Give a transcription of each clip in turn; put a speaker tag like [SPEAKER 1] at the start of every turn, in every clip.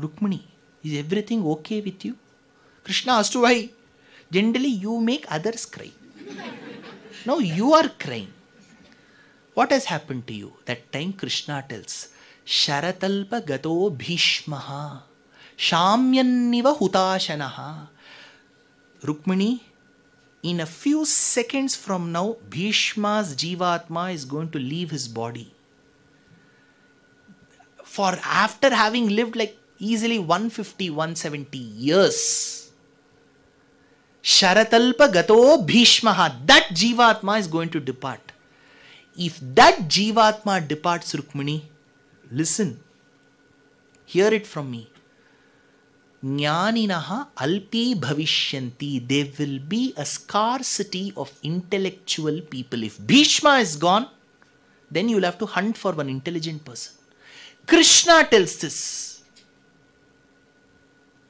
[SPEAKER 1] Rukmini, is everything okay with you? Krishna asked why? Generally, you make others cry. now you are crying. What has happened to you? That time Krishna tells, Sharatalpa gato bhishmaha shamyanniva hutashanaha. Rukmini, in a few seconds from now, Bhishma's Jivatma is going to leave his body. For after having lived like easily 150, 170 years, Sharatalpa Gato Bhishmaha, that Jivatma is going to depart. If that Jivatma departs, Rukmini, listen, hear it from me. Jnaninaha alpi bhavishyanti. There will be a scarcity of intellectual people. If Bhishma is gone, then you'll have to hunt for one intelligent person. Krishna tells this.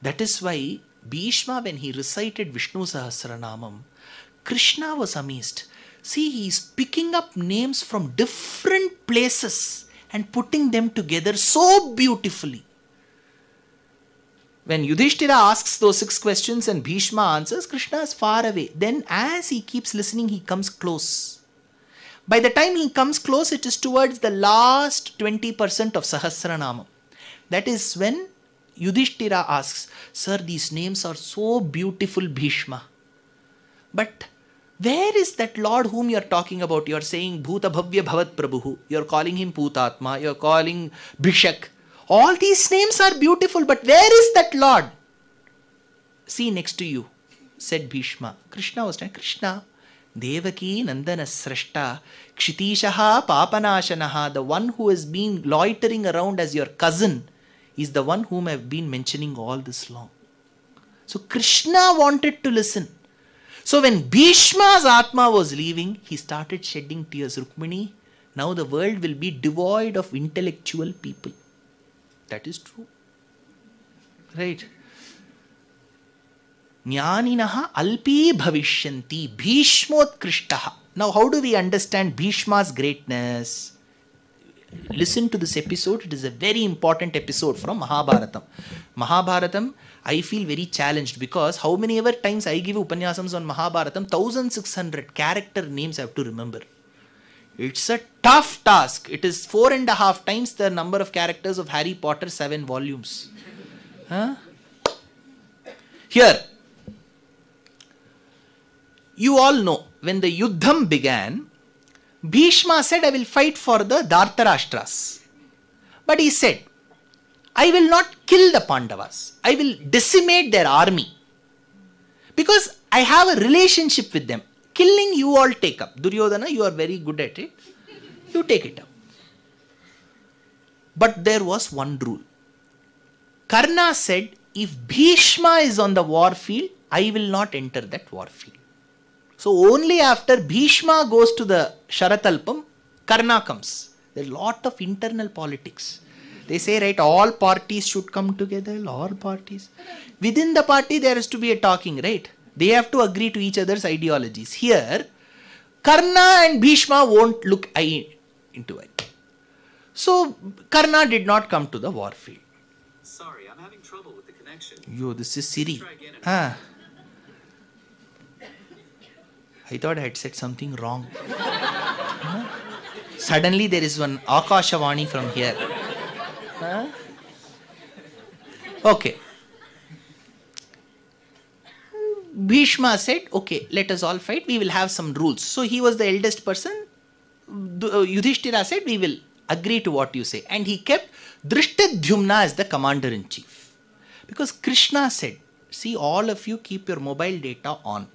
[SPEAKER 1] That is why Bhishma, when he recited Vishnu Sahasranamam, Krishna was amazed. See, he is picking up names from different places and putting them together so beautifully. When Yudhishthira asks those six questions and Bhishma answers, Krishna is far away. Then, as he keeps listening, he comes close. By the time he comes close, it is towards the last 20% of Sahasranamam. That is when Yudhishthira asks, Sir, these names are so beautiful, Bhishma. But where is that Lord whom you are talking about? You are saying Bhuta Bhavya Bhavat Prabhu. You are calling him Bhutatma. You are calling Bhishak. All these names are beautiful, but where is that Lord? See next to you, said Bhishma. Krishna was saying, Krishna, Devaki Nandana Srashta, Kshitishaha Papanashanaha, the one who has been loitering around as your cousin, is the one whom I have been mentioning all this long. So Krishna wanted to listen. So when Bhishma's Atma was leaving, he started shedding tears. Rukmini, now the world will be devoid of intellectual people. That is true. Right. Jnaninaha alpi bhavishyanti bhishmotkrishtah. Now, how do we understand Bhishma's greatness? Listen to this episode. It is a very important episode from Mahabharatam. Mahabharatam, I feel very challenged because how many ever times I give upanyasams on Mahabharatam, 1600 character names I have to remember. It's a tough task. It is four and a half times the number of characters of Harry Potter, seven volumes. Huh? Here, you all know when the Yuddham began, Bhishma said, I will fight for the Dhartarashtras. But he said, I will not kill the Pandavas. I will decimate their army. Because I have a relationship with them. Killing you all take up. Duryodhana, you are very good at it. You take it up. But there was one rule. Karna said, if Bhishma is on the war field, I will not enter that war field. So only after Bhishma goes to the Sharatalpam, Karna comes. There is a lot of internal politics. They say, right, all parties should come together, all parties. Within the party, there has to be a talking, right? They have to agree to each other's ideologies. Here, Karna and Bhishma won't look eye into it. So, Karna did not come to the war field.
[SPEAKER 2] Sorry, I'm having trouble with the connection.
[SPEAKER 1] Yo, this is Siri. Ah. I thought I had said something wrong. Huh? Suddenly there is one Akashavani from here. Huh? Okay. Bhishma said, okay, let us all fight. We will have some rules. So he was the eldest person. Uh, Yudhishthira said, we will agree to what you say. And he kept Drishtadhyumna as the commander in chief. Because Krishna said, see, all of you keep your mobile data on.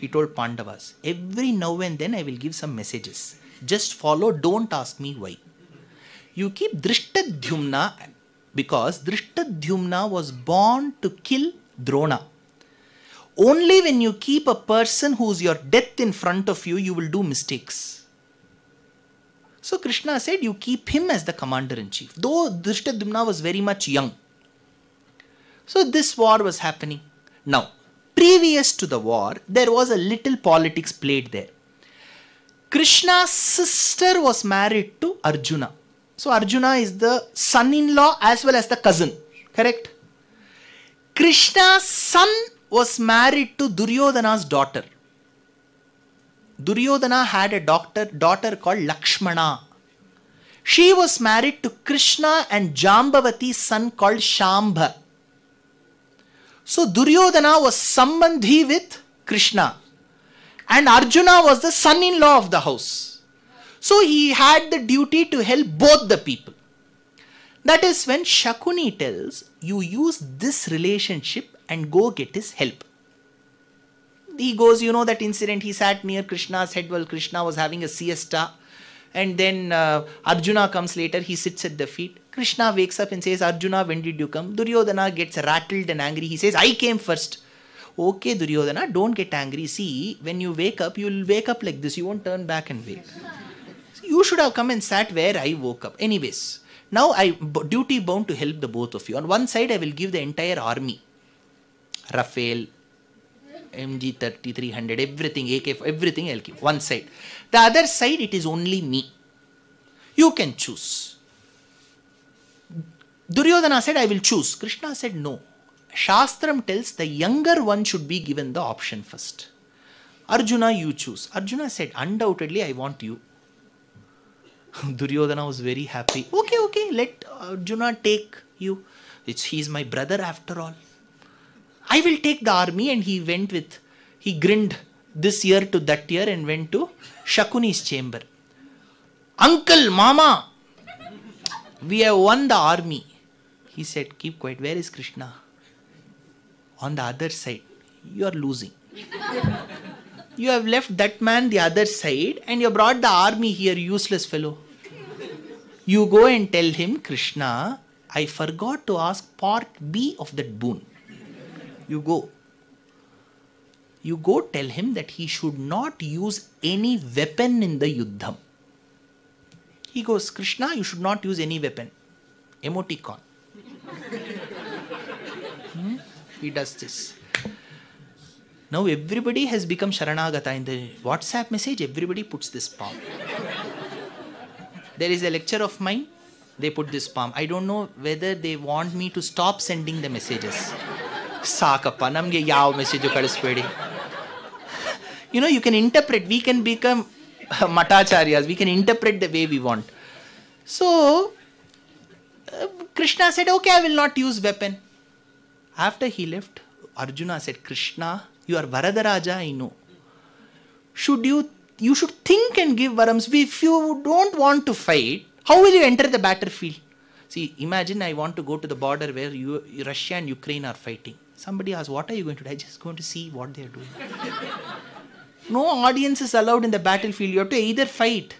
[SPEAKER 1] He told Pandavas, every now and then I will give some messages. Just follow, don't ask me why. You keep Drishtadhyumna because Drishtadhyumna was born to kill Drona. Only when you keep a person who's your death in front of you, you will do mistakes. So Krishna said, You keep him as the commander in chief, though Drishtadhyumna was very much young. So this war was happening. Now, previous to the war, there was a little politics played there. Krishna's sister was married to Arjuna. So Arjuna is the son in law as well as the cousin. Correct? Krishna's son was married to Duryodhana's daughter. Duryodhana had a doctor, daughter called Lakshmana. She was married to Krishna and Jambavati's son called Shambha. So Duryodhana was sambandhi with Krishna. And Arjuna was the son in law of the house. So he had the duty to help both the people. That is when Shakuni tells you use this relationship and go get his help. He goes, you know, that incident, he sat near Krishna's head while Krishna was having a siesta. And then uh, Arjuna comes later, he sits at the feet. Krishna wakes up and says, Arjuna, when did you come? Duryodhana gets rattled and angry. He says, I came first. Okay, Duryodhana, don't get angry. See, when you wake up, you'll wake up like this. You won't turn back and wake. You should have come and sat where I woke up. Anyways, now I duty bound to help the both of you. On one side, I will give the entire army. Rafale, MG 3300, everything, AK, everything I'll give. One side. The other side, it is only me. You can choose. Duryodhana said, I will choose. Krishna said, no. Shastram tells the younger one should be given the option first. Arjuna, you choose. Arjuna said, undoubtedly, I want you. Duryodhana was very happy. Okay, okay, let Arjuna take you. It's, he's my brother after all. I will take the army. And he went with, he grinned this year to that year and went to Shakuni's chamber. Uncle, Mama, we have won the army. He said, Keep quiet. Where is Krishna? On the other side. You are losing. you have left that man the other side and you brought the army here, useless fellow. You go and tell him, Krishna, I forgot to ask part B of that boon. You go. You go tell him that he should not use any weapon in the yuddham. He goes, Krishna, you should not use any weapon. Emoticon. Hmm? He does this. Now everybody has become Sharanagata. In the WhatsApp message, everybody puts this palm. there is a lecture of mine, they put this palm. I don't know whether they want me to stop sending the messages. ಸಾಕಪ್ಪ ನಮಗೆ ಯಾವ message ಕಳಿಸ್ಬೇಡಿ you know you can interpret we can become ಮಠಾಚಾರ್ಯಾಸ್ V can interpret the way we want so Krishna said, Okay, I will not use weapon. After he left, Arjuna said, Krishna, you are Varadaraja, I know. Should you you should think and give varams. If you don't want to fight, how will you enter the battlefield? See, imagine I want to go to the border where you, Russia and Ukraine are fighting. Somebody asks, What are you going to do? I just going to see what they are doing. no audience is allowed in the battlefield. You have to either fight.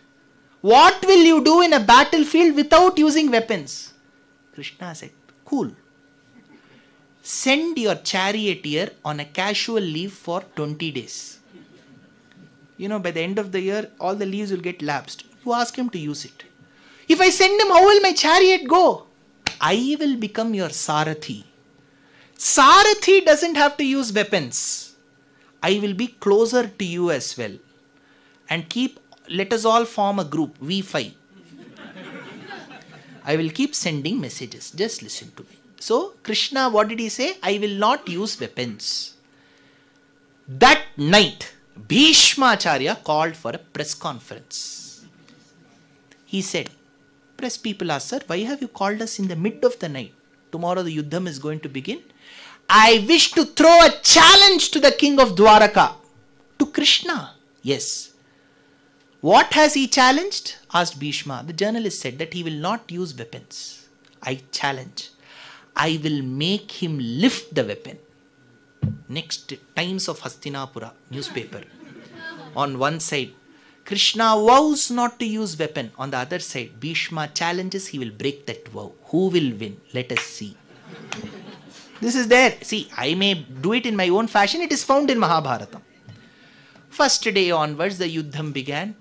[SPEAKER 1] What will you do in a battlefield without using weapons? Krishna said, Cool. Send your charioteer on a casual leave for 20 days. You know, by the end of the year, all the leaves will get lapsed. You ask him to use it. If I send him, how will my chariot go? I will become your Sarathi. Sarathi doesn't have to use weapons. I will be closer to you as well. And keep, let us all form a group, V5. I will keep sending messages. Just listen to me. So, Krishna, what did he say? I will not use weapons. That night, Bhishma Bhishmacharya called for a press conference. He said, Press people asked, Sir, why have you called us in the mid of the night? Tomorrow the Yuddham is going to begin. I wish to throw a challenge to the king of Dwaraka, to Krishna. Yes. What has he challenged? asked Bhishma. The journalist said that he will not use weapons. I challenge. I will make him lift the weapon. Next, Times of Hastinapura newspaper. On one side, Krishna vows not to use weapon. On the other side, Bhishma challenges he will break that vow. Who will win? Let us see. This is there. See, I may do it in my own fashion. It is found in Mahabharata. First day onwards, the Yuddham began.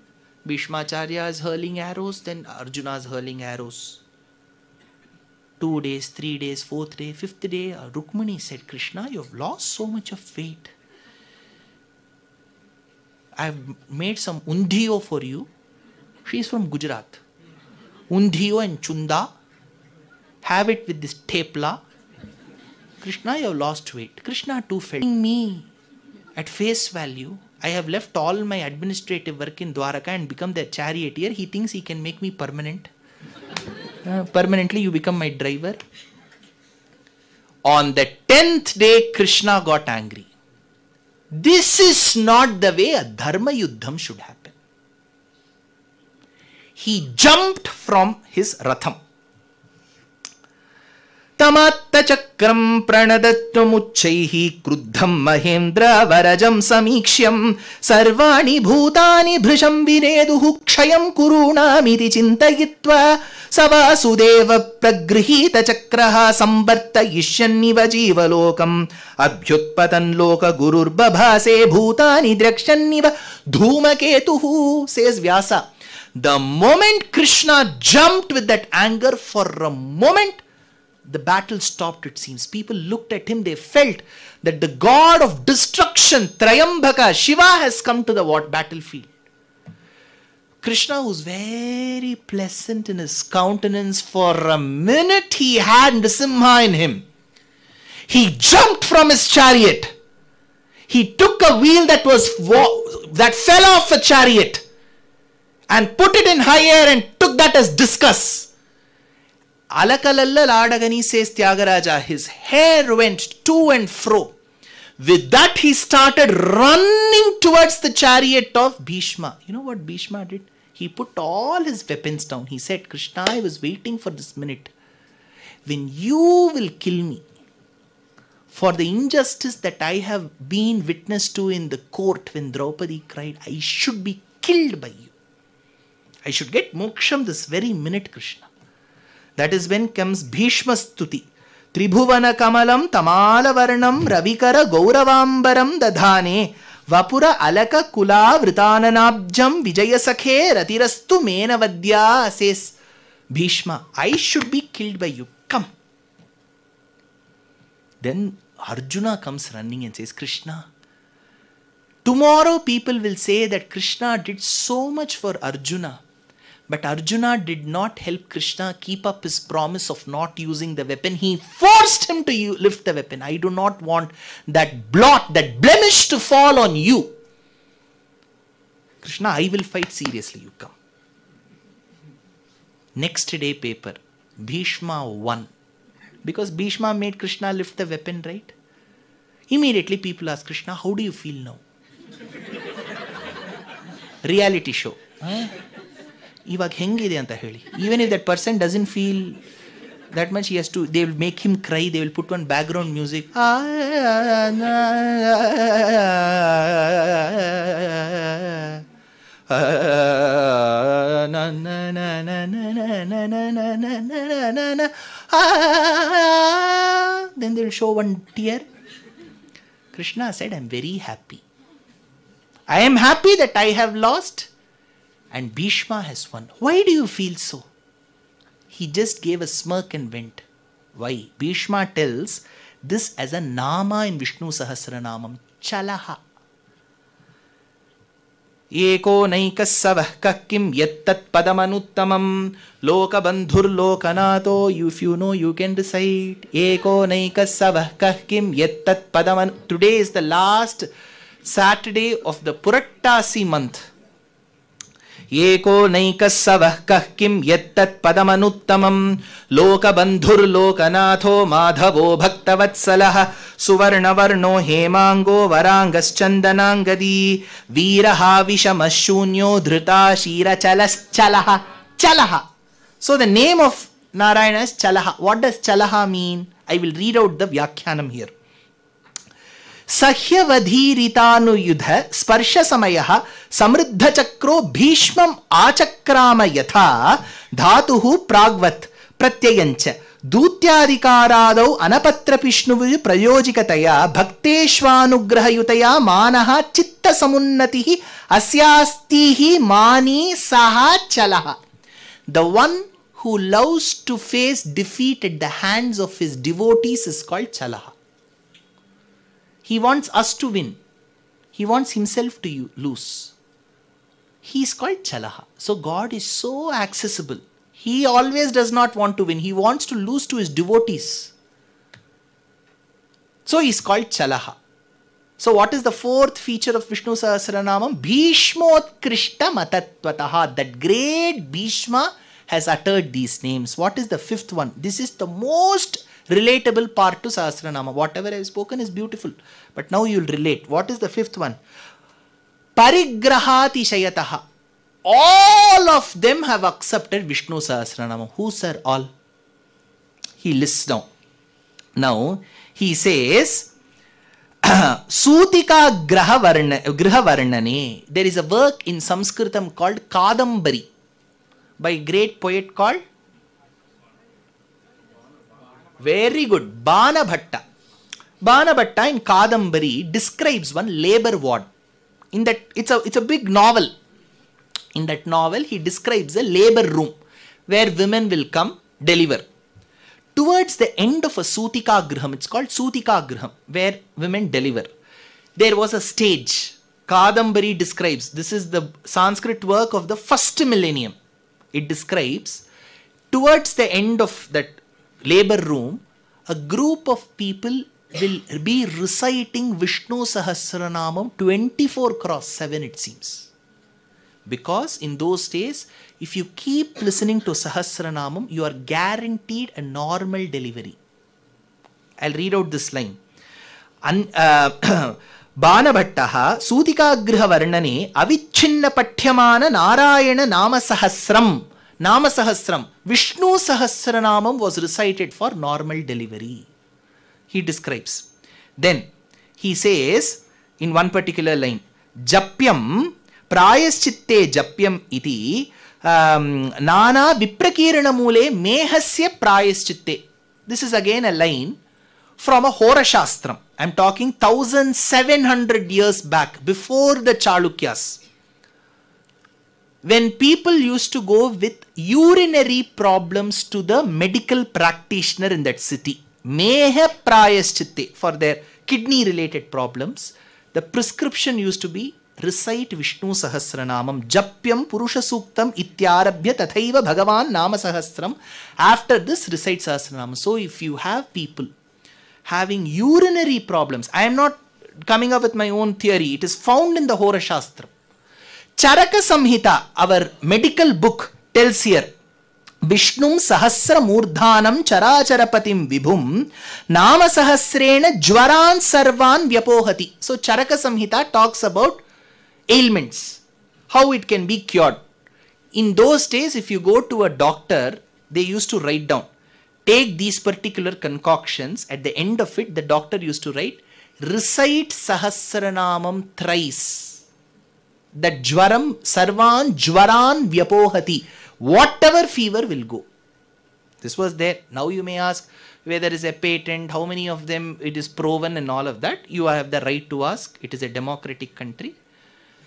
[SPEAKER 1] Bhishmacharya is hurling arrows, then Arjuna is hurling arrows. Two days, three days, fourth day, fifth day, uh, Rukmini said, Krishna, you have lost so much of weight. I have made some undhiyo for you. She is from Gujarat. Undhiyo and chunda. Have it with this tepla. Krishna, you have lost weight. Krishna too felt me at face value. I have left all my administrative work in Dwaraka and become their charioteer. He thinks he can make me permanent. Uh, permanently, you become my driver. On the tenth day, Krishna got angry. This is not the way a dharma yuddham should happen. He jumped from his ratham. तमात्तचक्रं प्रणदत्वमुच्चैः क्रुद्धं महेन्द्रवरजं समीक्ष्यं सर्वाणि भूतानि भृशं विनेदुः क्षयं कुरूणामिति चिन्तयित्वा स वासुदेव प्रगृहीतचक्रः संवर्तयिष्यन्निव जीवलोकम्। अभ्युत्पतन् लोकगुरुर्बभासे भूतानि द्रक्ष्यन्निव धूमकेतुः says Vyasa The moment Krishna jumped with that anger for a moment, the battle stopped, it seems. People looked at him, they felt that the god of destruction, Trayambaka, Shiva, has come to the what battlefield. Krishna was very pleasant in his countenance. For a minute, he had Nrsimha in him. He jumped from his chariot. He took a wheel that was that fell off a chariot and put it in high air and took that as discus. Alakalalla Ladagani says Tyagaraja, his hair went to and fro. With that, he started running towards the chariot of Bhishma. You know what Bhishma did? He put all his weapons down. He said, Krishna, I was waiting for this minute. When you will kill me for the injustice that I have been witness to in the court when Draupadi cried, I should be killed by you. I should get moksham this very minute, Krishna. That is when comes Bhishma Stuti. Tribhuvana Kamalam Tamalavarnam Ravikara Gauravambaram Dadhane Vapura Alaka Kula Vritananabjam Vijayasakhe Ratirastu Menavadya says Bhishma, I should be killed by you. Come. Then Arjuna comes running and says, Krishna, tomorrow people will say that Krishna did so much for Arjuna but Arjuna did not help Krishna keep up his promise of not using the weapon. He forced him to lift the weapon. I do not want that blot, that blemish to fall on you. Krishna, I will fight seriously. You come. Next day, paper. Bhishma won. Because Bhishma made Krishna lift the weapon, right? Immediately, people ask Krishna, How do you feel now? Reality show. Huh? ಇವಾಗ ಹೆಂಗಿದೆ ಅಂತ ಹೇಳಿ even if that person doesn't feel that much he has to they will make him cry they will put one background music then they will show one tear krishna said i'm very happy i am happy that i have lost And Bhishma has won. Why do you feel so? He just gave a smirk and went. Why? Bhishma tells this as a nama in Vishnu Sahasranamam, Chalaha. एको नैकस्सवः कः किं यत्तत्पदमनुत्तमं लोकबन्धुर्लोकनाथो if you know you can decide एको नैकस्सवः कः किं यत्तत्पदमनु today is the last Saturday of the Purattasi month. एको नैकः सवः कः किं यत्तत्पदमनुत्तमं लोकबन्धुर्लोकनाथो माधवो भक्तवत्सलः सुवर्णवर्णो हेमाङ्गो वराङ्गश्चन्दनाङ्गदी वीरहाविषमः शून्यो धृता क्षीरचलश्चलः चलः So the name of Narayana is Chalaha. What does Chalaha mean? I will read out the Vyakhyanam here. सह्यवधीरितानुयुध स्पर्श समय समृद्ध चक्रो भीष्म आचक्राम यथा, धातु प्राग्वत् प्रत्ययच दूत्याद अनपत्रिष्णु प्रयोजिकतया भक्तेश्वानुग्रहयुतया मान चित्त समुन्नति अस्यास्ती मानी सह चल। The one who loves to face defeat the hands of his devotees is called चल he wants us to win he wants himself to lose He is called Chalaha. So God is so accessible. He always does not want to win. He wants to lose to his devotees. So he is called Chalaha. So what is the fourth feature of Vishnu Sahasranamam? Bhishmotkrishtha Matatvataha. That great Bhishma has uttered these names. What is the fifth one? This is the most relatable part to Sahasranama. Whatever I have spoken is beautiful. But now you will relate. What is the fifth one? परिग्रहातिशयत. All of them have accepted Vishnu Sahasranama हुर all he list down now he says सूतिका ग्रह वर्ण गृह वर्णने there is a work in Sanskrit called Kadambari by great poet called very good Banabhatta Banabhatta in Kadambari describes one labour ward In that it's a it's a big novel. In that novel, he describes a labor room where women will come deliver. Towards the end of a Sutika Griham, it's called Sutika Griham, where women deliver. There was a stage. Kadambari describes this is the Sanskrit work of the first millennium. It describes towards the end of that labor room, a group of people will be reciting Vishnu Sahasranamam 24 cross 7, it seems. Because in those days, if you keep listening to Sahasranamam, you are guaranteed a normal delivery. I'll read out this line. An, uh, ಬಾಣಭಟ್ಟಃ ಸೂತಿಕಾಗೃಹವರ್ಣನೆ ಅವಿಚ್ಛಿನ್ನ ಪಠ್ಯಮಾನ ನಾರಾಯಣ ನಾಮ ಸಹಸ್ರಂ ನಾಮ ಸಹಸ್ರಂ Vishnu Sahasranamam was recited for normal he describes. Then he says in one particular line, Japyam japyam iti um, nana viprakirana mule mehasya prayaschitte. This is again a line from a Hora Shastram. I'm talking 1700 years back, before the Chalukyas when people used to go with urinary problems to the medical practitioner in that city, meha prayaschitte, for their kidney related problems, the prescription used to be recite Vishnu Sahasranamam, Japyam Purusha Suktam Ityarabhya Tathaiva Bhagavan Nama Sahasram. After this, recite Sahasranamam. So, if you have people having urinary problems, I am not coming up with my own theory, it is found in the Hora Shastra. Charaka Samhita, our medical book, tells here Sahasra Murdhanam Characharapatim Vibhum Nama Sahasrena Jwaran Sarvan Vyapohati. So Charaka Samhita talks about ailments, how it can be cured. In those days, if you go to a doctor, they used to write down, take these particular concoctions. At the end of it, the doctor used to write, recite Sahasranamam thrice that jwaram sarvan jwaran vyapohati whatever fever will go. This was there. Now you may ask where there is a patent how many of them it is proven and all of that. You have the right to ask. It is a democratic country.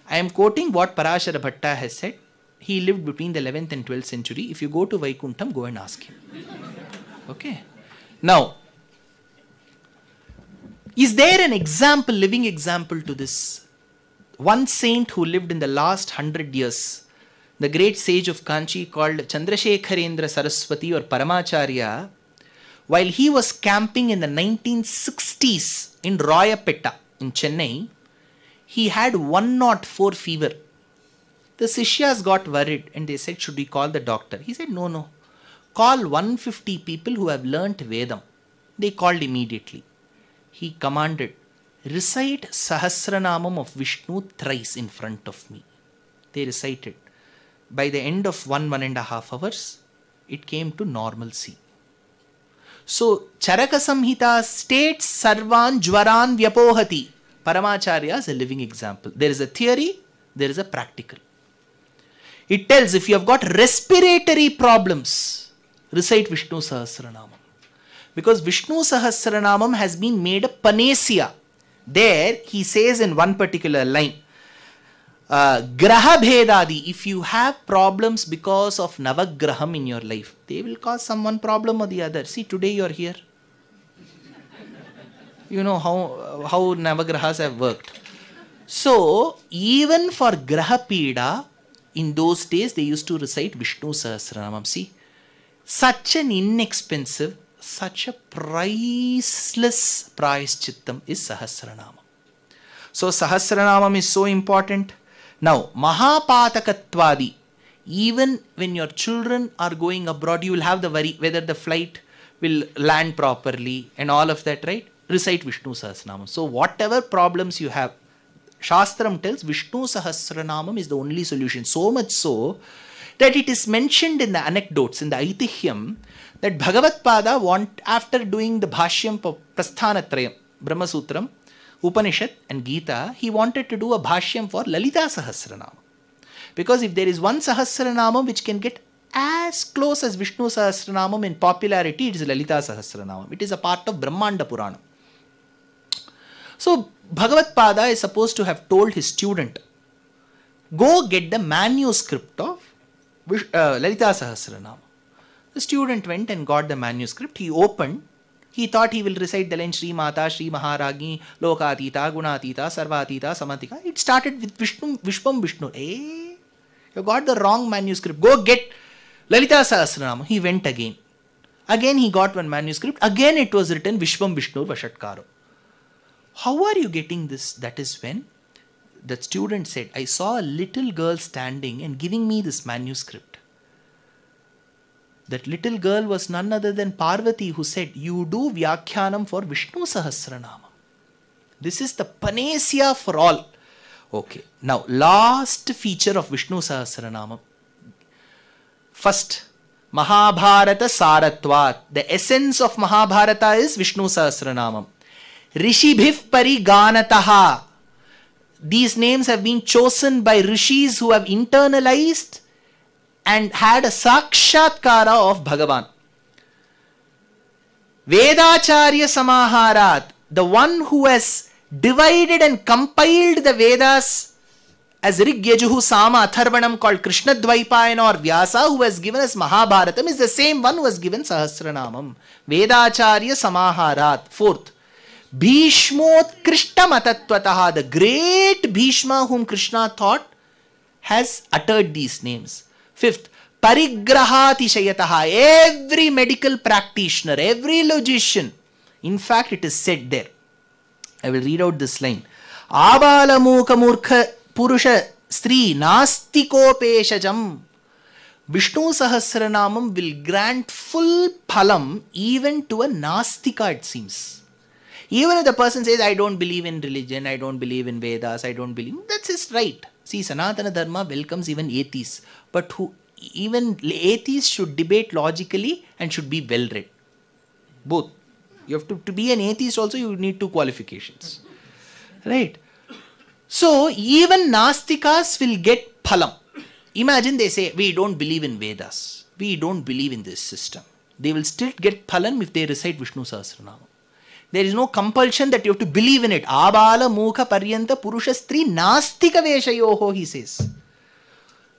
[SPEAKER 1] I am quoting what parashara bhatta has said. He lived between the 11th and 12th century. If you go to vaikuntham go and ask him. Okay. Now is there an example living example to this? One saint who lived in the last hundred years, the great sage of Kanchi called Chandrasekharendra Saraswati or Paramacharya, while he was camping in the 1960s in Royapettah in Chennai, he had 104 fever. The Sishyas got worried and they said, Should we call the doctor? He said, No, no. Call 150 people who have learnt Vedam. They called immediately. He commanded, recite Sahasranamam of Vishnu thrice in front of me. They recited. By the end of one, one and a half hours, it came to normalcy. So, Charaka Samhita states Sarvan Jwaran Vyapohati. Paramacharya is a living example. There is a theory, there is a practical. It tells if you have got respiratory problems, recite Vishnu Sahasranamam. Because Vishnu Sahasranamam has been made a panacea there he says in one particular line uh, graha bhedadi if you have problems because of navagraham in your life they will cause some one problem or the other see today you are here you know how how navagrahas have worked so even for graha in those days they used to recite vishnu sahasranamam see such an inexpensive such a priceless prayashchittam is Sahasranama. So Sahasranamam is so important. Now, Mahapatakatwadi. Even when your children are going abroad, you will have the worry whether the flight will land properly and all of that, right? Recite Vishnu Sahasranamam. So, whatever problems you have, Shastram tells Vishnu Sahasranamam is the only solution. So much so that it is mentioned in the anecdotes, in the Aitihyam, that Bhagavad Pada want, after doing the Bhashyam Prasthanatrayam, Brahma Sutram, Upanishad and Gita, he wanted to do a Bhashyam for Lalita Sahasranama. Because if there is one Sahasranama which can get as close as Vishnu Sahasranamam in popularity, it is Lalita Sahasranamam. It is a part of Brahmanda Purana. So Bhagavad Pada is supposed to have told his student, go get the manuscript of uh, Lalita Sahasranama. The student went and got the manuscript. He opened. He thought he will recite the line Sri Mata, Sri Maharajni, Lokatita, Gunatita, Sarvatita, Samatika. It started with Vishnu, Vishwam Vishnu. Eh? You got the wrong manuscript. Go get Lalita Sahasranama. He went again. Again he got one manuscript. Again it was written Vishwam Vishnu Vashatkaro. How are you getting this? That is when the student said, I saw a little girl standing and giving me this manuscript. That little girl was none other than Parvati who said, You do Vyakhyanam for Vishnu Sahasranama. This is the panacea for all. Okay, now last feature of Vishnu Sahasranama. First, Mahabharata Saratvat. The essence of Mahabharata is Vishnu Sahasranamam. Rishibhiv Pariganataha. These names have been chosen by rishis who have internalized and had a sakshatkara of Bhagavan. Vedacharya Samaharat, the one who has divided and compiled the Vedas as Rig Yajuhu Sama Atharvanam called Krishna Dvaipayana or Vyasa, who has given us Mahabharatam, is the same one who has given Sahasranamam. Vedacharya Samaharat. Fourth, Bhishmot Krishna Matatvataha, the great Bhishma whom Krishna thought has uttered these names. Fifth, Parigrahati every medical practitioner, every logician. In fact, it is said there. I will read out this line. Abalamuka murkha purusha stri nastikopeshajam. Vishnu Sahasranamam will grant full phalam even to a nastika, it seems. Even if the person says, I don't believe in religion, I don't believe in Vedas, I don't believe, that's his right. See, Sanatana Dharma welcomes even atheists, but who even atheists should debate logically and should be well read. Both. You have to, to be an atheist also, you need two qualifications. Right? So, even Nastikas will get phalam. Imagine they say, We don't believe in Vedas, we don't believe in this system. They will still get phalam if they recite Vishnu Sahasranama. There is no compulsion that you have to believe in it. Abala mukha paryanta purusha stri nastika veshayoho, he says.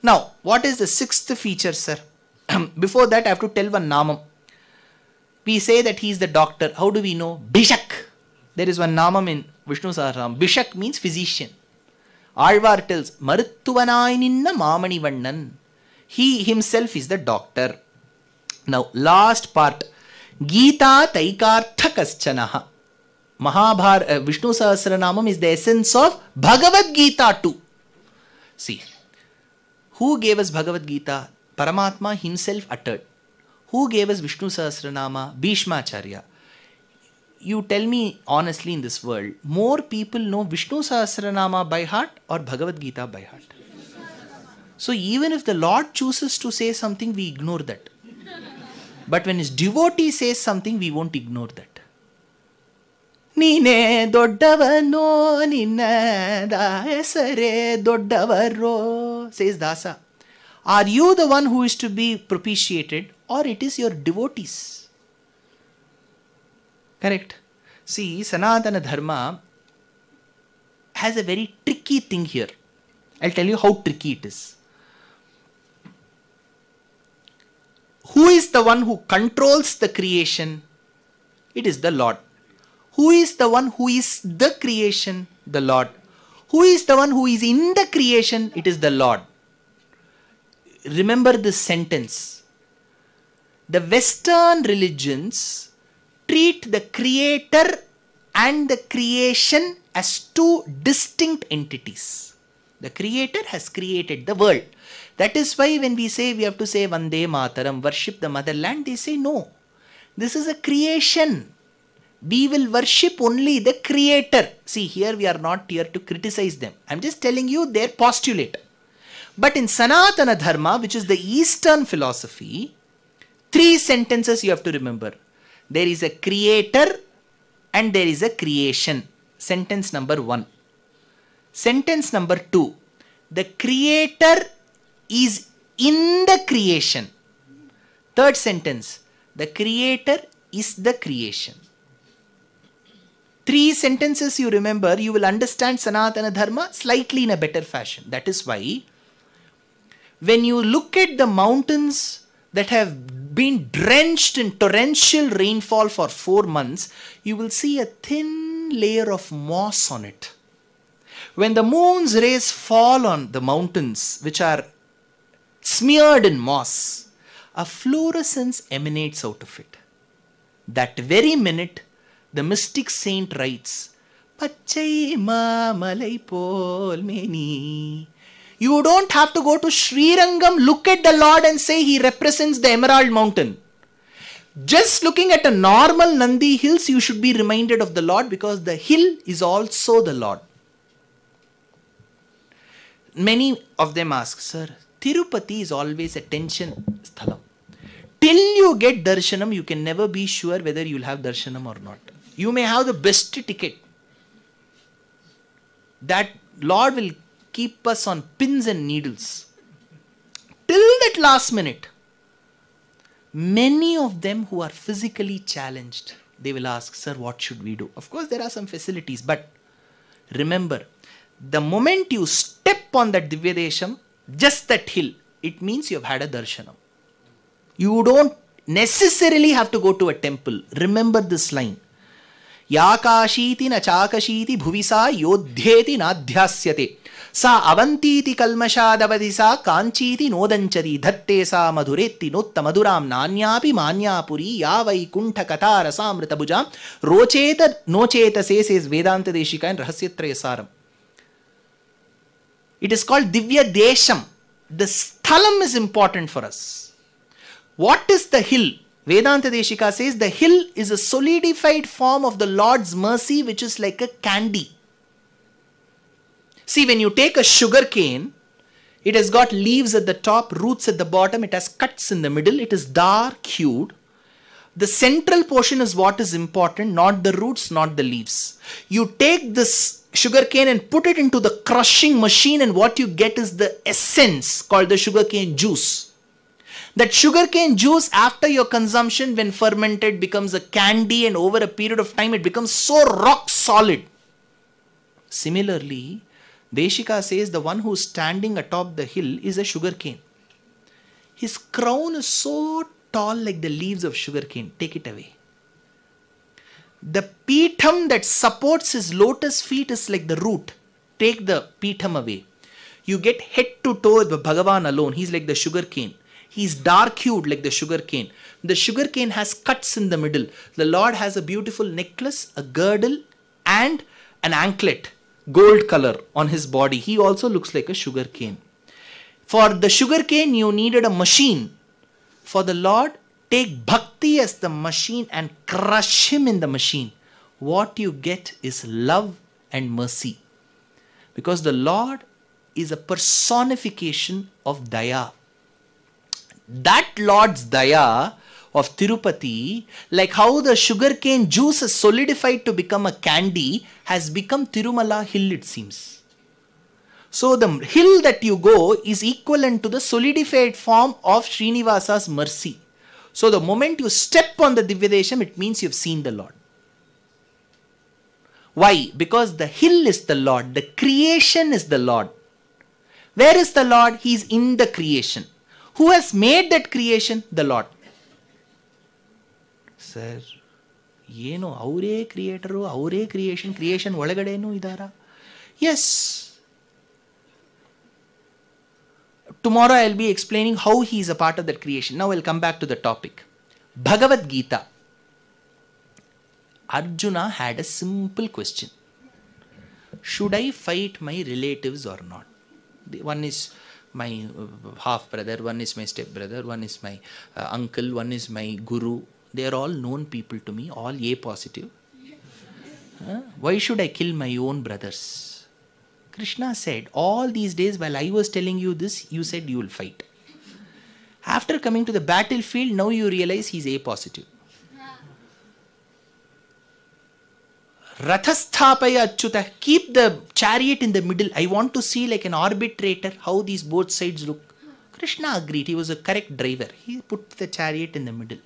[SPEAKER 1] Now, what is the sixth feature, sir? Before that, I have to tell one namam. We say that he is the doctor. How do we know? Bhishak. There is one namam in Vishnu Sahasranam. Bhishak means physician. Alvar tells, Maruttuvanai mamani vannan. He himself is the doctor. Now, last part. Gita Taikartha Kaschanaha. Mahabhar uh, Vishnu Sahasranamam is the essence of Bhagavad Gita too. See, who gave us Bhagavad Gita? Paramatma himself uttered. Who gave us Vishnu Sahasranama? Bhishmacharya. You tell me honestly in this world, more people know Vishnu Sahasranama by heart or Bhagavad Gita by heart? So even if the Lord chooses to say something, we ignore that. But when his devotee says something, we won't ignore that. ನೀನೇ ದೊಡ್ಡವನೋ ನಿನ್ನ ಹೆಸರೇ ದೊಡ್ಡವರೋ says Dasa. Are you the one who is to be propitiated or it is your devotees? Correct. See, Sanatana Dharma has a very tricky thing here. I'll tell you how tricky it is. Who is the one who controls the creation? It is the Lord. who is the one who is the creation? The Lord. Who is the one who is in the creation? It is the Lord. Remember this sentence. The Western religions treat the creator and the creation as two distinct entities. The creator has created the world. That is why when we say we have to say Vande Mataram, worship the motherland, they say no. This is a creation. We will worship only the creator. See, here we are not here to criticize them. I'm just telling you their postulate. But in Sanatana Dharma, which is the Eastern philosophy, three sentences you have to remember. There is a creator and there is a creation. Sentence number one. Sentence number two. The creator is in the creation. Third sentence. The creator is the creation. Three sentences you remember, you will understand Sanatana Dharma slightly in a better fashion. That is why when you look at the mountains that have been drenched in torrential rainfall for four months, you will see a thin layer of moss on it. When the moon's rays fall on the mountains, which are smeared in moss, a fluorescence emanates out of it. That very minute, the mystic saint writes, Pachai Mamalai Pol Meni. You don't have to go to Srirangam, look at the Lord and say he represents the Emerald Mountain. Just looking at a normal Nandi hills, you should be reminded of the Lord because the hill is also the Lord. Many of them ask, Sir, Tirupati is always a tension sthalam. Till you get darshanam, you can never be sure whether you'll have darshanam or not. You may have the best ticket. That Lord will keep us on pins and needles. Till that last minute, many of them who are physically challenged, they will ask, Sir, what should we do? Of course, there are some facilities, but remember, the moment you step on that Divyadesham, just that hill, it means you have had a darshanam. You don't necessarily have to go to a temple. Remember this line. याकाशीति न चाकशीति भुवि सा योध्येति नाध्यास्यते सा अवन्तीति कल्मषादवधि सा काञ्चीति नोदञ्चति धत्ते सा मधुरेत्ति नोत्त मधुरां नान्यापि मान्यापुरी या वैकुण्ठकथारसामृतभुजां रोचेत नोचेत से says Vedantadesika in Rahasyatrayasaram It is called Divya Desham. The sthalam is important for us. What is the hill? Vedanta Deshika says the hill is a solidified form of the Lord's mercy, which is like a candy. See, when you take a sugar cane, it has got leaves at the top, roots at the bottom, it has cuts in the middle, it is dark hued. The central portion is what is important, not the roots, not the leaves. You take this sugar cane and put it into the crushing machine, and what you get is the essence called the sugar cane juice. That sugarcane juice, after your consumption, when fermented, becomes a candy, and over a period of time, it becomes so rock solid. Similarly, Deshika says the one who's standing atop the hill is a sugarcane. His crown is so tall like the leaves of sugarcane. Take it away. The pitham that supports his lotus feet is like the root. Take the pitham away. You get head to toe with Bhagavan alone. He's like the sugarcane. He's dark hued like the sugar cane. The sugar cane has cuts in the middle. The Lord has a beautiful necklace, a girdle, and an anklet, gold color on his body. He also looks like a sugar cane. For the sugar cane, you needed a machine. For the Lord, take bhakti as the machine and crush him in the machine. What you get is love and mercy. Because the Lord is a personification of daya that Lord's daya of Tirupati, like how the sugarcane juice is solidified to become a candy, has become Tirumala hill, it seems. So the hill that you go is equivalent to the solidified form of Srinivasa's mercy. So the moment you step on the Divyadesham, it means you've seen the Lord. Why? Because the hill is the Lord, the creation is the Lord. Where is the Lord? He is in the creation. Who has made that creation? The Lord. Sir ಏನು ಅವರೇ creator ಅವರೇ creation creation ಒಳಗಡೆನೂ ಇದ್ದಾರಾ S tomorrow I'll be explaining how he is a part of that creation. Now I'll come back to the topic. Bhagavad Gita. Arjuna had a simple question Should I fight my relatives or not? The- One is my uh, half brother, one is my step brother, one is my uh, uncle, one is my guru. They are all known people to me, all A positive. Huh? Why should I kill my own brothers? Krishna said, All these days while I was telling you this, you said you will fight. After coming to the battlefield, now you realize he's A positive. Rathasthapaya Achyuta, keep the chariot in the middle. I want to see like an arbitrator how these both sides look. Krishna agreed, he was a correct driver. He put the chariot in the middle.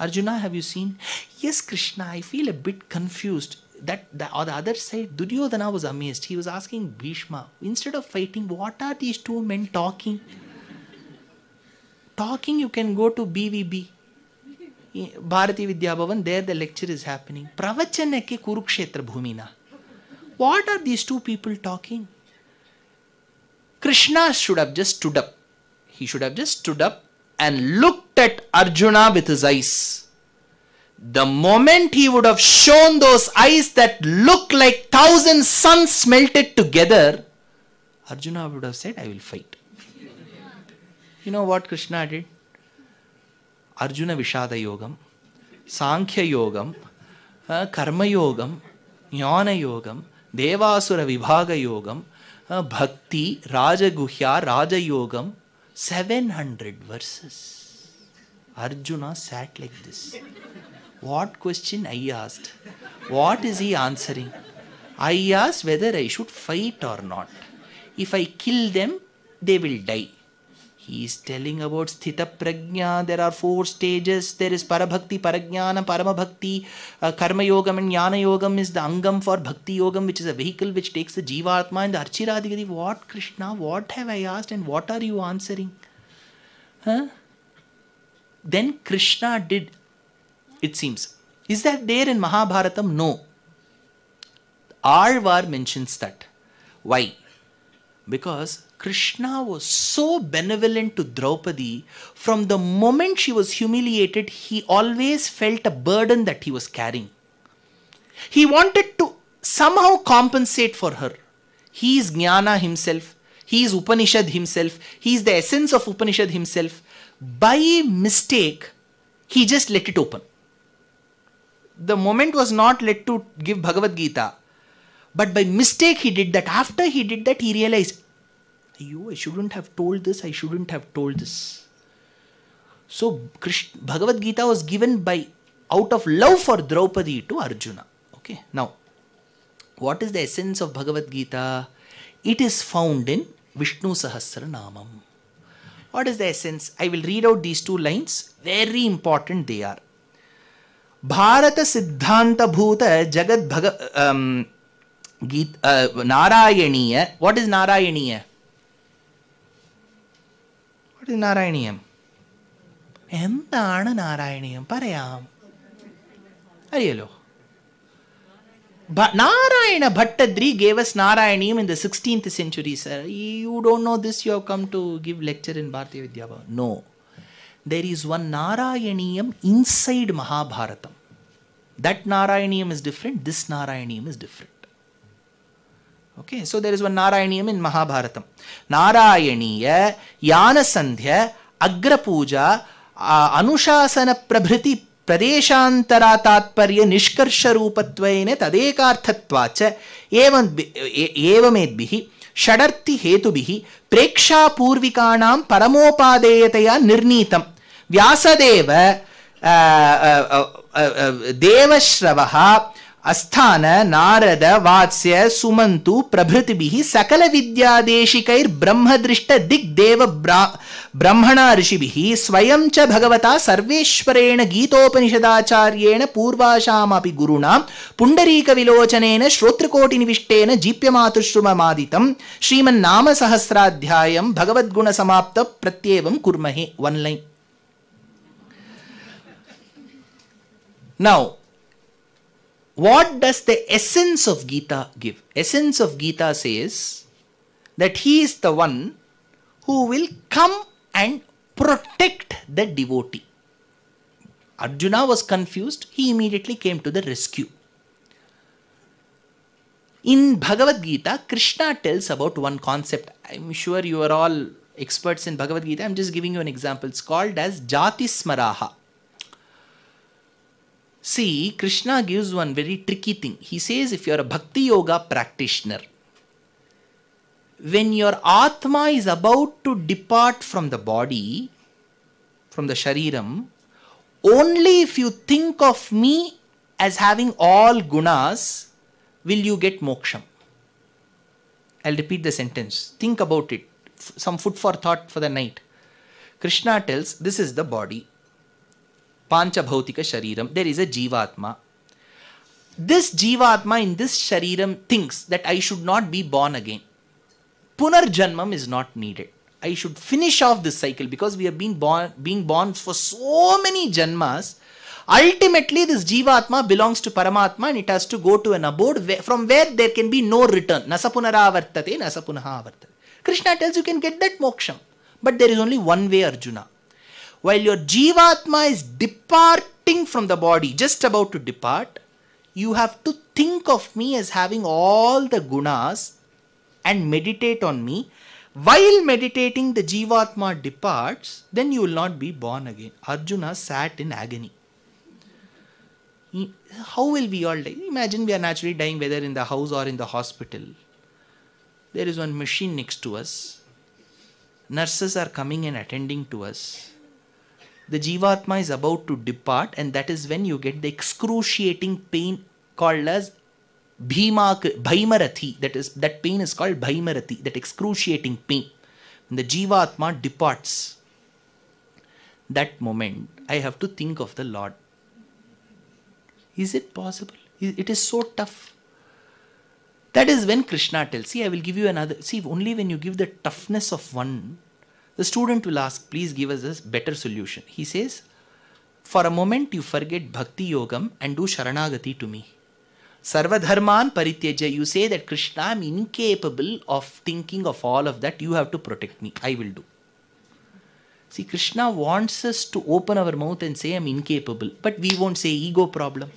[SPEAKER 1] Arjuna, have you seen? Yes, Krishna, I feel a bit confused. That the, on the other side, Duryodhana was amazed. He was asking Bhishma, instead of fighting, what are these two men talking? talking, you can go to BVB. There the lecture is happening. Pravachanake Kurukshetra Bhumina. What are these two people talking? Krishna should have just stood up. He should have just stood up and looked at Arjuna with his eyes. The moment he would have shown those eyes that look like thousand suns melted together, Arjuna would have said, I will fight. You know what Krishna did? Jnana Yogam, Devasura Vibhaga Yogam, uh, Bhakti, Rajaguhya, Raja Yogam, 700 verses. Arjuna sat like this. What question I asked? What is he answering? I asked whether I should fight or not. If I kill them, they will die. He is telling about Sthita Prajna. There are four stages. There is Parabhakti, Parajnana, Paramabhakti. Uh, Karma Yogam and Jnana Yogam is the Angam for Bhakti Yogam, which is a vehicle which takes the Jivatma and the Archiradhigari. What, Krishna? What have I asked and what are you answering? Huh? Then Krishna did, it seems. Is that there in Mahabharatam? No. Alvar mentions that. Why? Because Krishna was so benevolent to Draupadi, from the moment she was humiliated, he always felt a burden that he was carrying. He wanted to somehow compensate for her. He is Jnana himself, he is Upanishad himself, he is the essence of Upanishad himself. By mistake, he just let it open. The moment was not let to give Bhagavad Gita, but by mistake he did that. After he did that, he realized, yo I shouldn't have told this I shouldn't have told this so Krishna Bhagavadgita was given by out of love for Draupadi to Arjun okay now what is the essence of Bhagavadgita it is found in Vishnu Sahasranamam what is the essence I will read out these two lines very important they are Bharat सिद्धांत भूत जगद भग गीत नारायणीय what is नारायणीय is Narayaneeyam എന്താണ് നാരായണീയം പറയാം അറിയല്ലോ But Narayana Bhattadri gave us Narayaniam in the 16th century, sir. You don't know this, you have come to give lecture in Bharatiya Vidya Bhavan. No. There is one Narayaniyam inside Mahabharatam. That Narayaniyam is different, this Narayaniyam is different. Okay so there is one Narayaniya in Mahabharata Narayaniya यान संध्य अग्रपूजा अनुशासन प्रभृति प्रदेशांतरा तात्पर्य निष्कर्ष रूपत्वेन तदेकार्थत्वाच एवं एवमेद्भिः षडर्थि हेतुभिः प्रेक्षा पूर्विकाणां परमोपादेयतया निर्णीतं व्यासदेव देवश्रवः अस्थान नारद वात्स्य सुमन्तु प्रभृतिभिः सकलविद्यादेशिकैर्ब्रह्मदृष्ट दिग्देव ब्रा ब्रह्मणा ऋषिभिः स्वयं च भगवता सर्वेश्वरेण गीतोपनिषदाचार्येण पूर्वाशामपि गुरुणा पुण्डरीकविलोचनेन श्रोत्रकोटिनिविष्टेन जीप्यमातुश्रुममादितं श्रीमन्नामसहस्राध्यायं भगवद्गुणसमाप्तप्रत्येवं कुर्महे one Now, what does the essence of Gita give? Essence of Gita says that he is the one who will come and protect the devotee. Arjuna was confused, he immediately came to the rescue. In Bhagavad Gita, Krishna tells about one concept. I'm sure you are all experts in Bhagavad Gita. I'm just giving you an example. It's called as Jati Smaraha. See, Krishna gives one very tricky thing. He says if you're a Bhakti Yoga practitioner, when your Atma is about to depart from the body, from the Shariram, only if you think of me as having all gunas will you get moksham. I'll repeat the sentence. Think about it. Some food for thought for the night. Krishna tells this is the body. Pancha Bhautika Shariram. There is a Jivatma. This Jivatma in this Shariram thinks that I should not be born again. Punarjanmam is not needed. I should finish off this cycle because we have been born being born for so many janmas. Ultimately, this Jivatma belongs to Paramatma and it has to go to an abode where, from where there can be no return. Nasapunaravartate, nasapunahavartate. Krishna tells you can get that moksham. But there is only one way, Arjuna. While your Jivatma is departing from the body, just about to depart, you have to think of me as having all the gunas and meditate on me. While meditating, the Jivatma departs, then you will not be born again. Arjuna sat in agony. How will we all die? Imagine we are naturally dying whether in the house or in the hospital. There is one machine next to us. Nurses are coming and attending to us. The Jivatma is about to depart, and that is when you get the excruciating pain called as Bhima, Bhaimarathi. That is that pain is called Bhaimarathi, that excruciating pain. When the Jivatma departs, that moment I have to think of the Lord. Is it possible? It it is so tough. That is when Krishna tells, see, I will give you another. See, only when you give the toughness of one, the student will ask, please give us a better solution. He says, for a moment you forget Bhakti Yogam and do Sharanagati to me. Sarvadharman Parityaja, you say that Krishna, I'm incapable of thinking of all of that. You have to protect me. I will do. See, Krishna wants us to open our mouth and say, I'm incapable. But we won't say ego problem.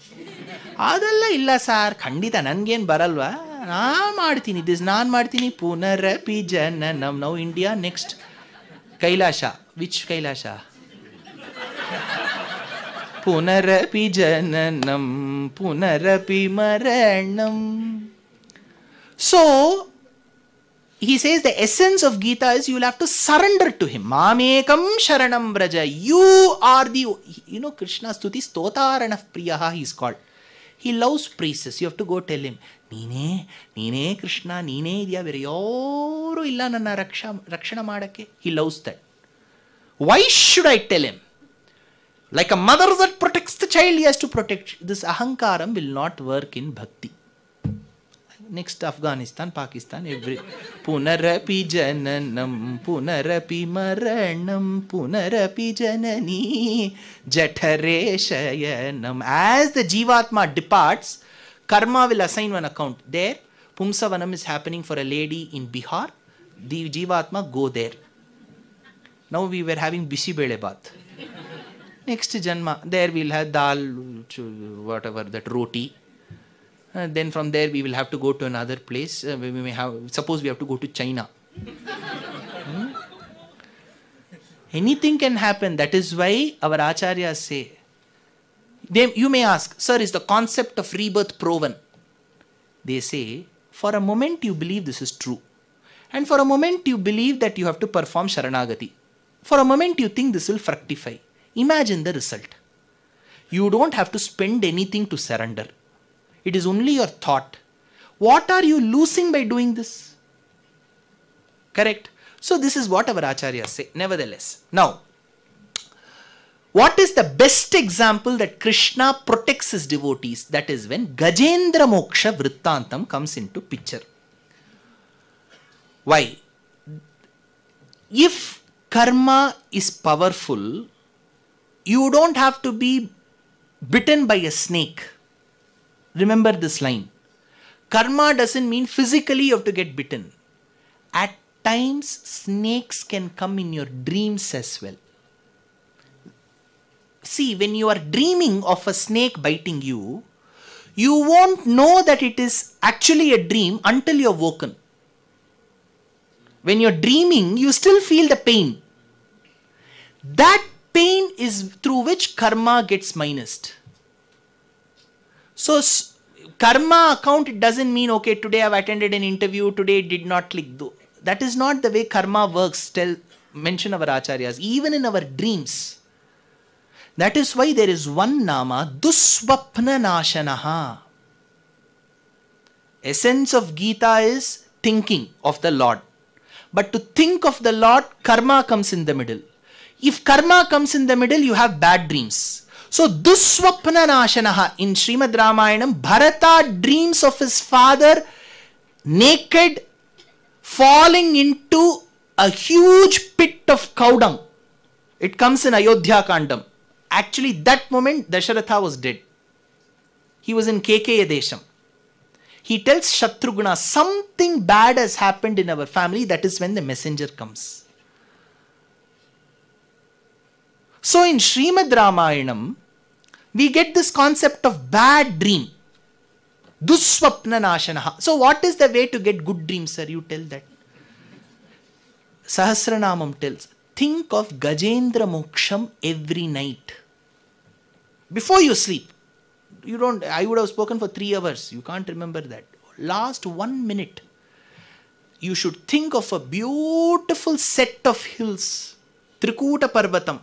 [SPEAKER 1] ಅದೆಲ್ಲ ಇಲ್ಲ sir ಖಂಡಿತ ನನಗೇನು ಬರಲ್ವಾ ನಾ ಮಾಡ್ತೀನಿ this ನಾನು ಮಾಡ್ತೀನಿ ಪುನರಪಿ ಜನ ನಮ್ now India next ಕೈಲಾಶ which ಕೈಲಾಶ ಪುನರಪಿ ಜನನಂ ಪುನರಪಿ ಮರಣಂ so he says the essence of Gita is you'll have to surrender to him. Mamekam Sharanam Braja. You are the, you know, Krishna's Stuti Stotarana Priyaha he's called. He loves praises. You have to go tell him, ನೀನೇ ನೀನೇ ಕೃಷ್ಣ, ನೀನೇ ಇದೆಯಾ? ಬೇರೆ ಯಾರೂ ಇಲ್ಲ ನನ್ನ ರಕ್ಷಾ, ರಕ್ಷಣೆ ಮಾಡೋಕ್ಕೆ. ಹಿ loves that why should I tell M like a mother that protects the child Yes to protect this ಅಹಂಕಾರಂ will not work in ಭಕ್ತಿ next Afghanistan Pakistan every ಪುನರಪಿ ಜನನಂ ಪುನರಪಿ ಮರಣಂ ಪುನರಪಿ ಜನನೀ ಜಠರೇಶಯನಂ as the ಜೀವಾತ್ಮ ಡಿಪಾರ್ಟ್ಸ್ karma will assign one account. There, Pumsavanam is happening for a lady in Bihar. The Jivatma go there. Now we were having Bisibele bath. Next Janma, there we'll have dal, whatever, that roti. Uh, then from there we will have to go to another place. Uh, we we may have, suppose we have to go to China. Hmm? Anything can happen. That is why our acharyas say. They, you may ask, sir, is the concept of rebirth proven? They say, for a moment you believe this is true. And for a moment you believe that you have to perform Sharanagati. For a moment you think this will fructify. Imagine the result. You don't have to spend anything to surrender. It is only your thought. What are you losing by doing this? Correct? So, this is what our acharyas say. Nevertheless, now, what is the best example that Krishna protects his devotees? That is when Gajendra Moksha Vrittantam comes into picture. Why? If karma is powerful, you don't have to be bitten by a snake. Remember this line. Karma doesn't mean physically you have to get bitten. At times, snakes can come in your dreams as well. See, when you are dreaming of a snake biting you, you won't know that it is actually a dream until you're woken. When you're dreaming, you still feel the pain. That pain is through which karma gets minused. So, karma account it doesn't mean okay today I've attended an interview today did not click. Though that is not the way karma works. Tell mention our acharyas even in our dreams. That is why there is one nama duswapna nashanaha. Essence of Gita is thinking of the Lord. But to think of the Lord, karma comes in the middle. If karma comes in the middle, you have bad dreams. So, Duswapna Nashanaha in Srimad Ramayanam, Bharata dreams of his father naked, falling into a huge pit of cow dung. It comes in Ayodhya Kandam. Actually, that moment, Dasharatha was dead. He was in Kekeya Desham he tells Shatrughna, something bad has happened in our family. That is when the messenger comes. So in Srimad Ramayanam, we get this concept of bad dream. Duswapna Nashanaha. So, what is the way to get good dreams, sir? You tell that. Sahasranamam tells, think of Gajendra Moksham every night. Before you sleep you don't i would have spoken for 3 hours. You can't remember that. Last 1 minute you should think of a beautiful set of hills. Trikuta parvatam.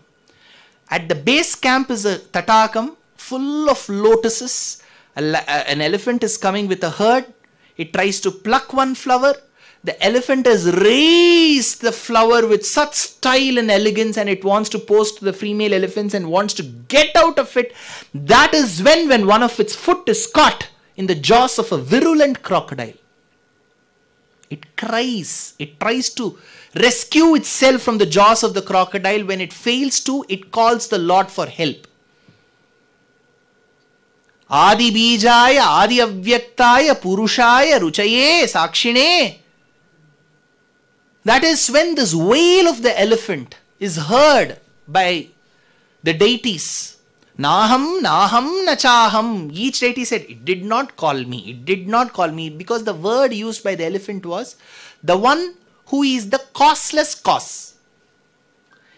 [SPEAKER 1] At the base camp is a tatakam full of lotuses. An elephant is coming with a herd. It tries to pluck one flower the elephant has raised the flower with such style and elegance and it wants to pose to the female elephants and wants to get out of it that is when when one of its foot is caught in the jaws of a virulent crocodile it cries it tries to rescue itself from the jaws of the crocodile when it fails to it calls the lord for help आदि बीजाय आदि अव्यक्ताय पुरुषाय रुचये साक्षिणे that is when this wail of the elephant is heard by the deities. Naham, Naham, Nachaham. Each deity said, It did not call me. It did not call me because the word used by the elephant was the one who is the causeless cause.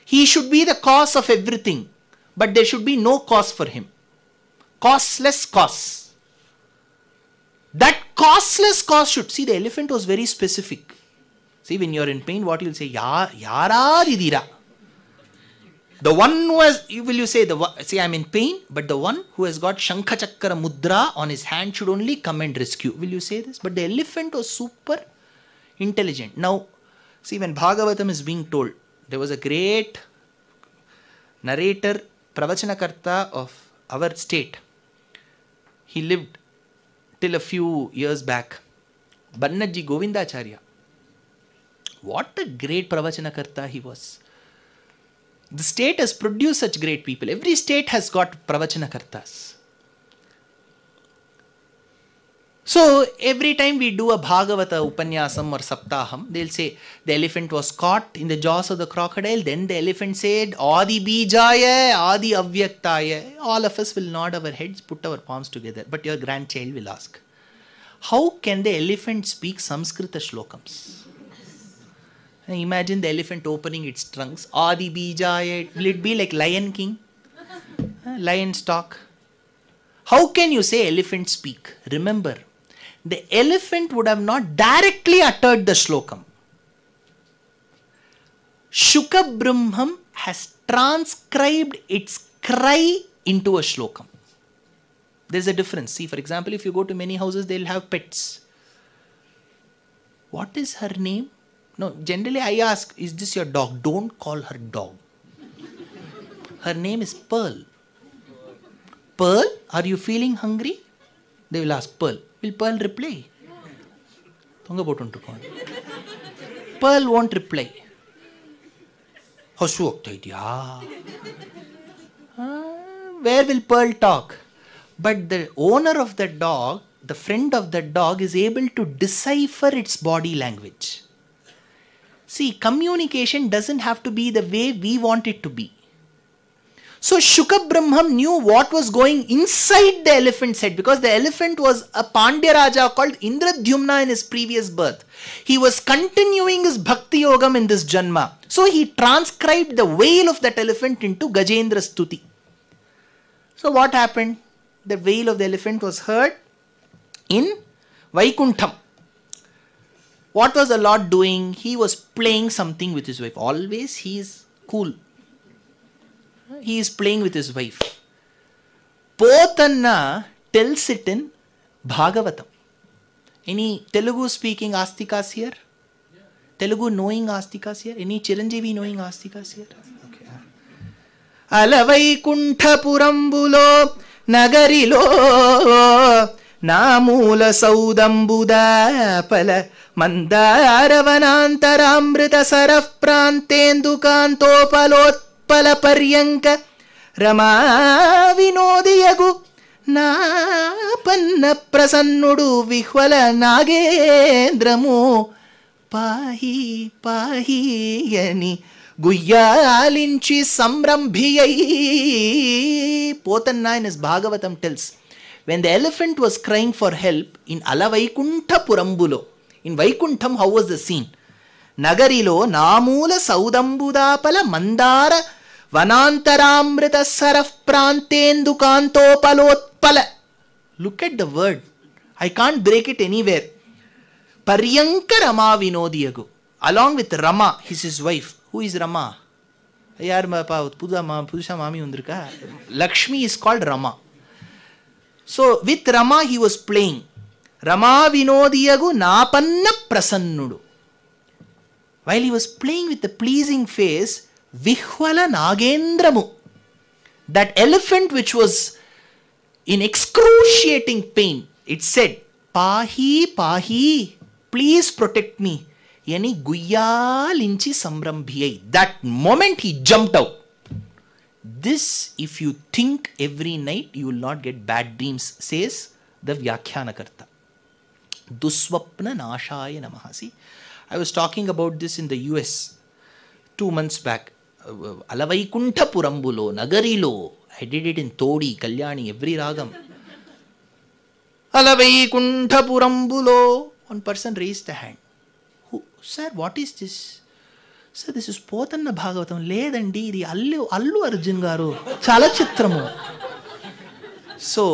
[SPEAKER 1] He should be the cause of everything, but there should be no cause for him. Causeless cause. That causeless cause should see the elephant was very specific. See, when you're in pain, what you'll say, Ya Yaradidira. The one who has, will you say, the see, I'm in pain, but the one who has got Shankha Chakra Mudra on his hand should only come and rescue. Will you say this? But the elephant was super intelligent. Now, see, when Bhagavatam is being told, there was a great narrator, Pravachanakarta of our state. He lived till a few years back. Bannanje Govindacharya. What a great Pravachanakarta he was. The state has produced such great people. Every state has got Pravachanakartas. So every time we do a Bhagavata Upanyasam or Saptaham, they'll say the elephant was caught in the jaws of the crocodile. Then the elephant said, Adi Bijaya, Adi Avyaktaya. All of us will nod our heads, put our palms together. But your grandchild will ask, How can the elephant speak Samskrita shlokams? Imagine the elephant opening its trunks. Adi Bijaya. Will it be like Lion King? Uh, Lion's talk. How can you say elephant speak? Remember, the elephant would have not directly uttered the shlokam. Shuka Brahmam has transcribed its cry into a shlokam. There's a difference. See, for example, if you go to many houses, they'll have pets. What is her name? No, generally I ask, is this your dog? Don't call her dog. Her name is Pearl. Pearl, are you feeling hungry? They will ask Pearl. Will Pearl reply? தொங்க போட்டுருக்கோம் Pearl won't reply. ಹಸು ಹೋಗ್ತಾ ಇದೆಯಾ where will Pearl talk? But the owner of the dog, the friend of the dog, is able to decipher its body language. See, communication doesn't have to be the way we want it to be. So Shuka Brahman knew what was going inside the elephant's head because the elephant was a Pandya Raja called Indradyumna in his previous birth. He was continuing his Bhakti Yogam in this Janma. So he transcribed the wail of that elephant into Gajendra Stuti. So what happened? The wail of the elephant was heard in Vaikuntham. What was the Lord doing? He was playing something with his wife. Always he is cool. He is playing with his wife. Potanna tells it in Bhagavatam. Any Telugu speaking Astikas here? Telugu knowing Astikas here? Any Chiranjeevi knowing Astikas here? Okay. అలవైకుంఠపురంబులో నగరిలో నామూల సౌదంబుదాపల మందారవనాంతరామృత मन्दारवनान्तरामृतसरः प्रान्तेन्दुकान्तोपलोत्पलपर्यङ्क रमा विनोदियगु नापन्नप्रसन्नुडु विह्वल नागेन्द्रमु పాహి పాహియని గుయ్యాలించి సంరంభియై పోతన్నాయన్ is Bhagavatam tells when the elephant was crying for help in అలవైకుంఠపురంబులో Alavaikuntha Purambulo in Vaikuntham how was the scene నగరిలో నామూల సౌదంబుదాపల మందార వనాంతరామృత సరః ప్రాంతేందుకాంతోపలోత్పల look at the word I can't break it anywhere పర్యంక Rama వినోదియగు along with Rama his is wife who is Rama யார் பா புது மா புதுசாக மாமி வந்திருக்கா Lakshmi is called Rama so with Rama he was playing రమా వినోదియగు నాపన్న ప్రసన్నుడు while he was playing with the pleasing face విహ్వల నాగేంద్రము that elephant which was in excruciating pain it said పాహీ పాహీ ప్లీజ్ ప్రొటెక్ట్ మీ అని గుయ్యాలించి సంరంభి అయి that moment he jumped out this if you think every night you will not get bad dreams says the వ్యాఖ్యానకర్త Duswapna Nashaya Namahasi. I was talking about this in the US two months back. Alavaikuntapurambulo, Nagarilo. I did it in Todi, Kalyani, every ragam. Alavaikuntapurambulo. One person raised the hand. Who, sir, what is this? Sir this is Potanna Bhagavatam లేదండి ఇది అల్లు అల్లు అర్జున్ గారు చాలా చిత్రము so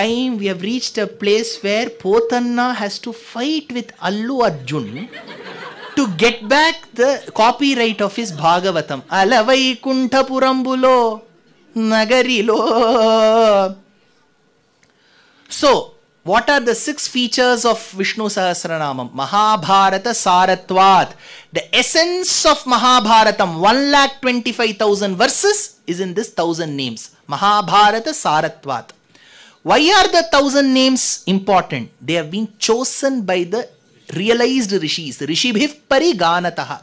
[SPEAKER 1] Time we have reached a place where Pothana has to fight with Allu Arjun to get back the copyright of his Bhagavatam అలవైకుంఠపురంబులో నగరిలో so what are the six features of Vishnu Sahasranamam? Mahabharata Saratvat. The essence of Mahabharatam, 1,25,000 verses, is in this thousand names. Mahabharata Saratvat. Why are the thousand names important? They have been chosen by the realized rishis, Rishibhiv Pariganataha,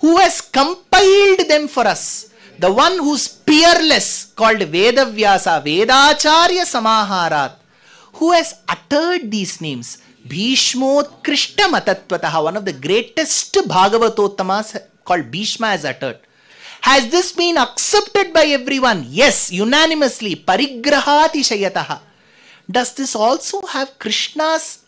[SPEAKER 1] who has compiled them for us. The one who's peerless, called Vedavyasa, Vedacharya Samaharat who has uttered these names. Bhishmotkrishtha Matatvataha, one of the greatest Bhagavatottamas called Bhishma has uttered. Has this been accepted by everyone? Yes, unanimously. Parigrahati Shayataha. Does this also have Krishna's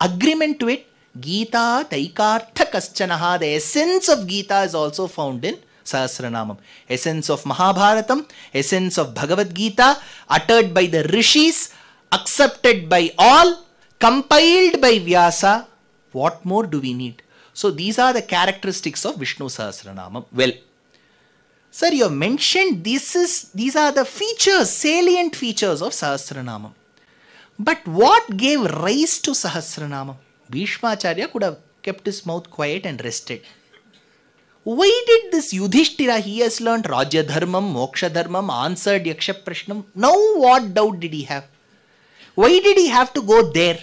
[SPEAKER 1] agreement to it? Gita Taikartha Kaschanaha. The essence of Gita is also found in Sahasranamam. Essence of Mahabharatam, essence of Bhagavad Gita, uttered by the rishis, accepted by all, compiled by Vyasa. What more do we need? So these are the characteristics of Vishnu Sahasranamam. Well, sir, you have mentioned this is these are the features, salient features of Sahasranamam. But what gave rise to Sahasranamam? Bhishmacharya could have kept his mouth quiet and rested. Why did this Yudhishthira, he has learned Rajya Dharmam, Moksha Dharmam, answered Yaksha Prashnam. Now what doubt did he have? Why did he have to go there?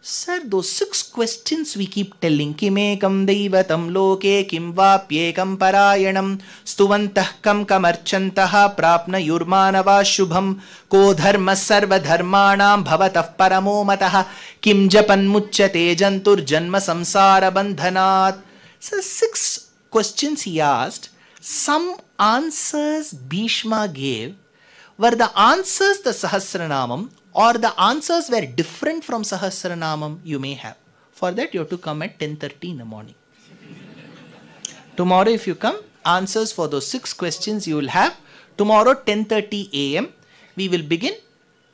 [SPEAKER 1] Sir, those six questions we keep telling. Kimekam daivatam loke kim vapyekam parayanam stuvantah kam kamarchantaha prapna yurmanava shubham ko dharma sarva dharmanam bhavatah paramo matah kim japan muchyate jantur janma samsara bandhanat. So six questions he asked. Some answers Bhishma gave were the answers the Sahasranamam or the answers were different from Sahasranamam you may have. For that you have to come at 10.30 in the morning. Tomorrow if you come, answers for those six questions you will have. Tomorrow 10.30 a.m. we will begin.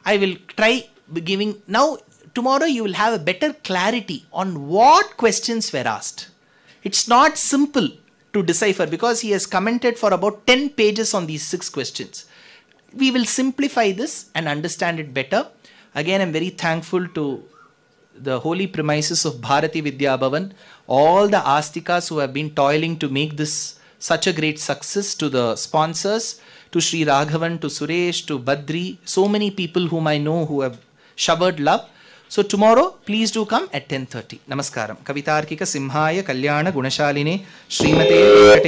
[SPEAKER 1] I will try giving, now tomorrow you will have a better clarity on what questions were asked. It's not simple to decipher because he has commented for about 10 pages on these six questions. We will simplify this and understand it better. Again, I'm very thankful to the holy premises of Bharati Vidya Bhavan, all the astikas who have been toiling to make this such a great success, to the sponsors, to Sri Raghavan, to Suresh, to Badri, so many people whom I know who have showered love. So tomorrow, please do come at 10.30. Namaskaram. Kavitarkika Simhaya Kalyana Gunashaline Srimate